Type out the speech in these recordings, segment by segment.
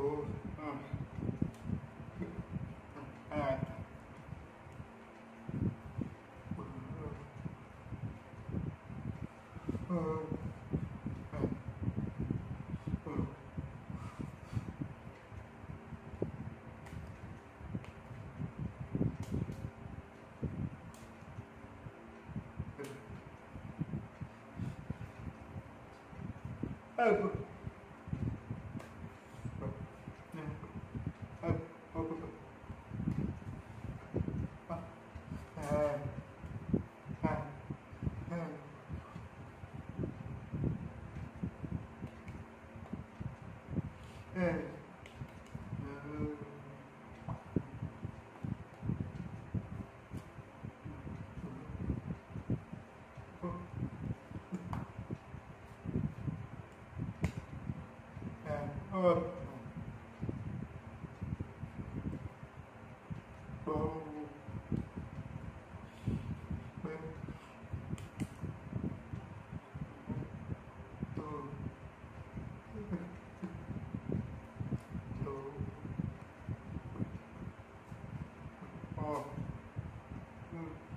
two, uh, uh,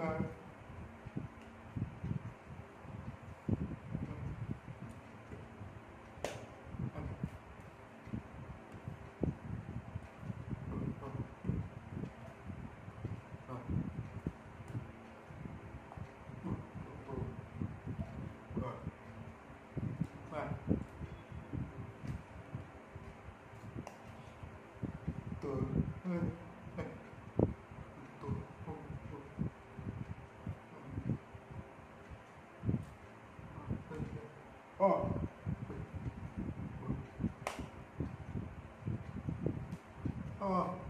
ba Good. Oh.